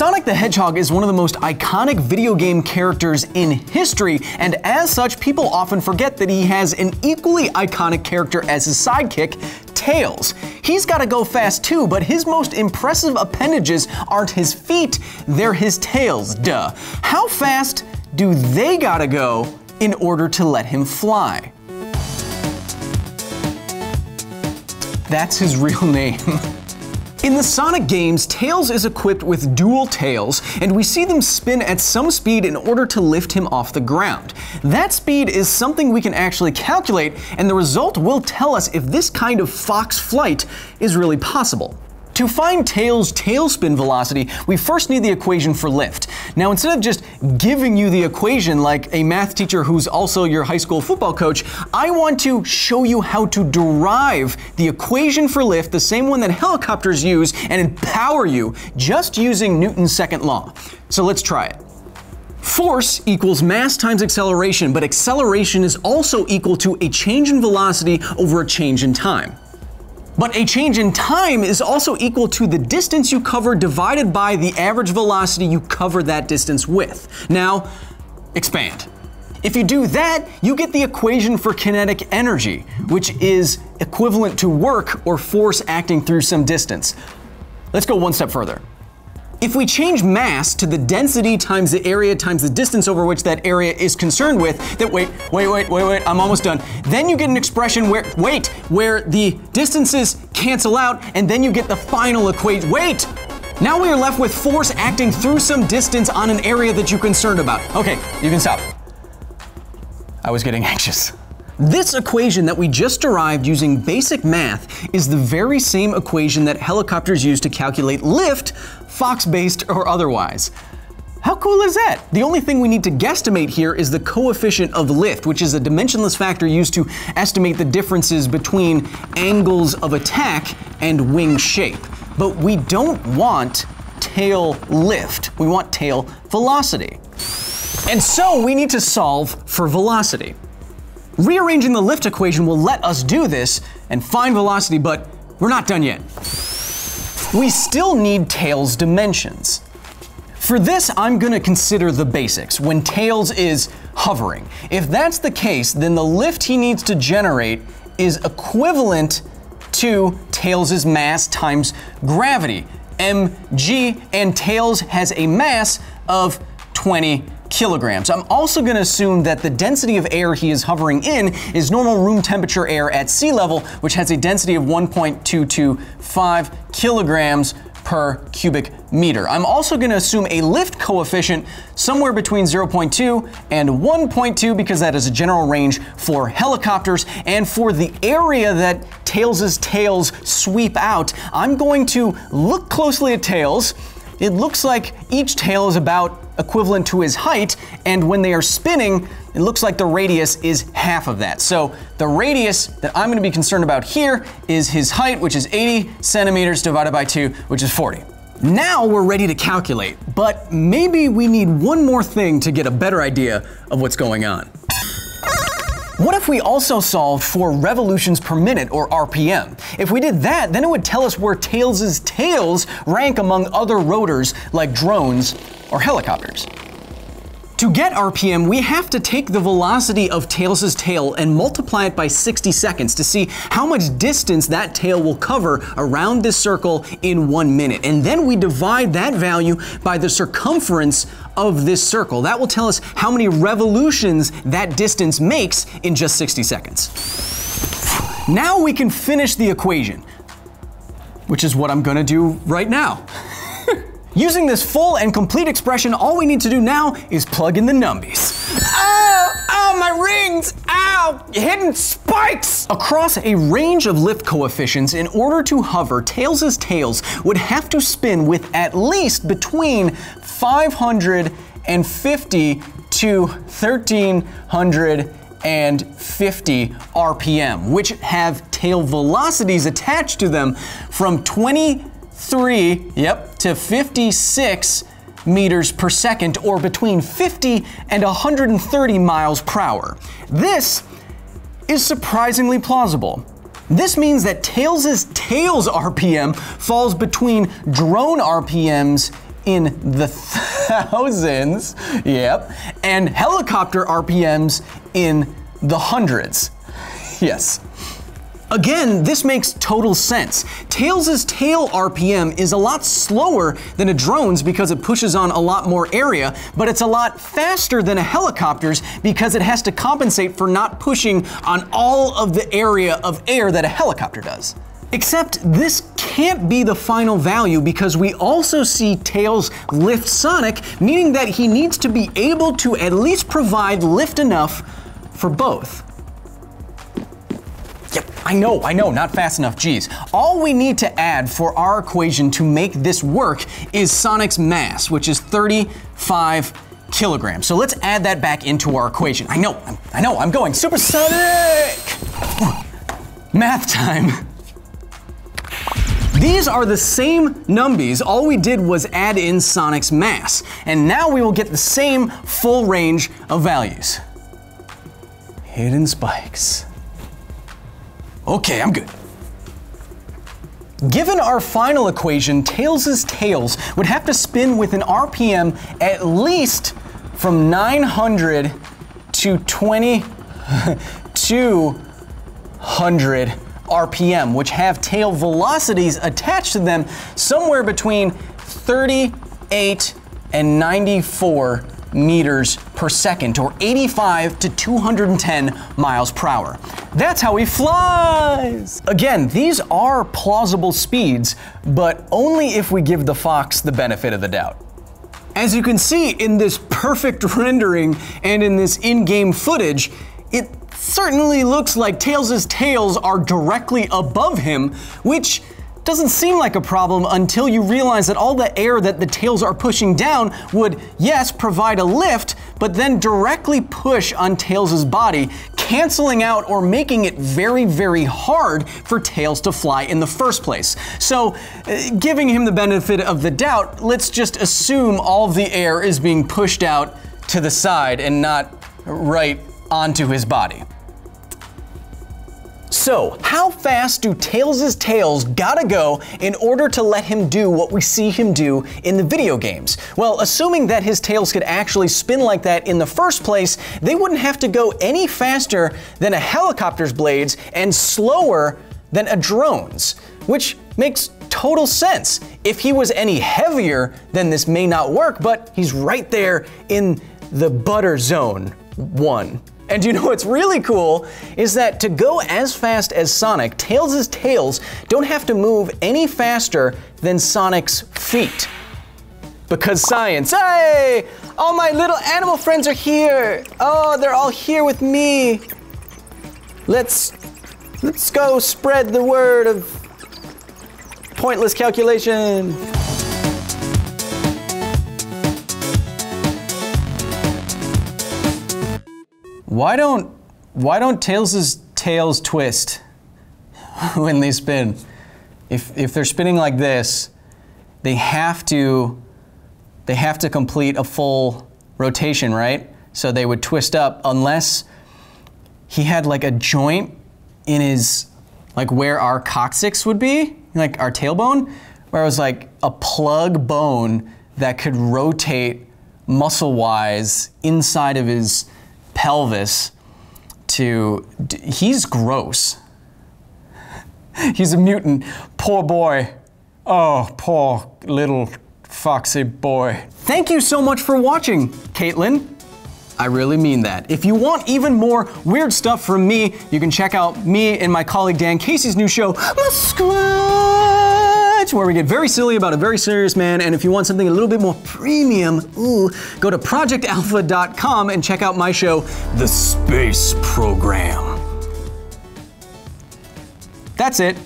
Sonic the Hedgehog is one of the most iconic video game characters in history, and as such, people often forget that he has an equally iconic character as his sidekick, Tails. He's gotta go fast too, but his most impressive appendages aren't his feet, they're his tails, duh. How fast do they gotta go in order to let him fly? That's his real name. In the Sonic games, Tails is equipped with dual tails, and we see them spin at some speed in order to lift him off the ground. That speed is something we can actually calculate, and the result will tell us if this kind of fox flight is really possible. To find Tails' tailspin velocity, we first need the equation for lift. Now, instead of just giving you the equation like a math teacher who's also your high school football coach, I want to show you how to derive the equation for lift, the same one that helicopters use, and empower you just using Newton's second law. So let's try it. Force equals mass times acceleration, but acceleration is also equal to a change in velocity over a change in time. But a change in time is also equal to the distance you cover divided by the average velocity you cover that distance with. Now, expand. If you do that, you get the equation for kinetic energy, which is equivalent to work or force acting through some distance. Let's go one step further. If we change mass to the density times the area times the distance over which that area is concerned with, that wait, wait, wait, wait, wait, I'm almost done. Then you get an expression where, wait, where the distances cancel out and then you get the final equation. Wait! Now we are left with force acting through some distance on an area that you're concerned about. Okay, you can stop. I was getting anxious. This equation that we just derived using basic math is the very same equation that helicopters use to calculate lift, fox-based or otherwise. How cool is that? The only thing we need to guesstimate here is the coefficient of lift, which is a dimensionless factor used to estimate the differences between angles of attack and wing shape. But we don't want tail lift, we want tail velocity. And so we need to solve for velocity. Rearranging the lift equation will let us do this and find velocity, but we're not done yet. We still need Tails' dimensions. For this, I'm going to consider the basics, when Tails is hovering. If that's the case, then the lift he needs to generate is equivalent to Tails' mass times gravity, mg, and Tails has a mass of 20 kilograms. I'm also going to assume that the density of air he is hovering in is normal room temperature air at sea level, which has a density of 1.225 kilograms per cubic meter. I'm also going to assume a lift coefficient somewhere between 0.2 and 1.2 because that is a general range for helicopters. And for the area that Tails' tails sweep out, I'm going to look closely at Tails. It looks like each tail is about equivalent to his height, and when they are spinning, it looks like the radius is half of that. So the radius that I'm gonna be concerned about here is his height, which is 80 centimeters divided by two, which is 40. Now we're ready to calculate, but maybe we need one more thing to get a better idea of what's going on. What if we also solved for revolutions per minute or RPM? If we did that, then it would tell us where Tails' tails rank among other rotors like drones or helicopters. To get RPM, we have to take the velocity of Tails' tail and multiply it by 60 seconds to see how much distance that tail will cover around this circle in one minute. And then we divide that value by the circumference of this circle. That will tell us how many revolutions that distance makes in just 60 seconds. Now we can finish the equation, which is what I'm gonna do right now. Using this full and complete expression, all we need to do now is plug in the numbies. Ow! Ow, my rings! Ow! Hidden spikes! Across a range of lift coefficients, in order to hover, Tails' tails would have to spin with at least between 550 to 1350 RPM, which have tail velocities attached to them from 20 3, yep, to 56 meters per second, or between 50 and 130 miles per hour. This is surprisingly plausible. This means that Tails' tails RPM falls between drone RPMs in the thousands, yep, and helicopter RPMs in the hundreds. Yes. Again, this makes total sense. Tails' tail RPM is a lot slower than a drone's because it pushes on a lot more area, but it's a lot faster than a helicopter's because it has to compensate for not pushing on all of the area of air that a helicopter does. Except this can't be the final value because we also see Tails lift Sonic, meaning that he needs to be able to at least provide lift enough for both. Yep, I know, I know, not fast enough, geez. All we need to add for our equation to make this work is Sonic's mass, which is 35 kilograms. So let's add that back into our equation. I know, I know, I'm going supersonic! Math time. These are the same numbies, all we did was add in Sonic's mass, and now we will get the same full range of values. Hidden spikes. Okay, I'm good. Given our final equation, Tails' tails would have to spin with an RPM at least from 900 to 2200 RPM, which have tail velocities attached to them somewhere between 38 and 94 meters per second, or 85 to 210 miles per hour. That's how he flies! Again, these are plausible speeds, but only if we give the fox the benefit of the doubt. As you can see in this perfect rendering and in this in-game footage, it certainly looks like Tails' tails are directly above him, which doesn't seem like a problem until you realize that all the air that the tails are pushing down would, yes, provide a lift, but then directly push on Tails' body, canceling out or making it very, very hard for Tails to fly in the first place. So, uh, giving him the benefit of the doubt, let's just assume all of the air is being pushed out to the side and not right onto his body. So, how fast do Tails' tails gotta go in order to let him do what we see him do in the video games? Well, assuming that his tails could actually spin like that in the first place, they wouldn't have to go any faster than a helicopter's blades and slower than a drone's, which makes total sense. If he was any heavier, then this may not work, but he's right there in the butter zone one. And you know what's really cool is that to go as fast as Sonic, Tails' tails don't have to move any faster than Sonic's feet. Because science, hey! All my little animal friends are here! Oh, they're all here with me! Let's, let's go spread the word of pointless calculation. Why don't why don't Tails' tails twist when they spin? If if they're spinning like this, they have to they have to complete a full rotation, right? So they would twist up unless he had like a joint in his like where our coccyx would be, like our tailbone, where it was like a plug bone that could rotate muscle wise inside of his pelvis to. He's gross. He's a mutant. Poor boy. Oh, poor little foxy boy. Thank you so much for watching, Caitlin. I really mean that. If you want even more weird stuff from me, you can check out me and my colleague Dan Casey's new show, Where we get very silly about a very serious man. And if you want something a little bit more premium, ooh, go to projectalpha.com and check out my show, The Space Program. That's it.